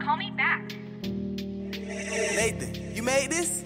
Call me back. Nathan, you made this?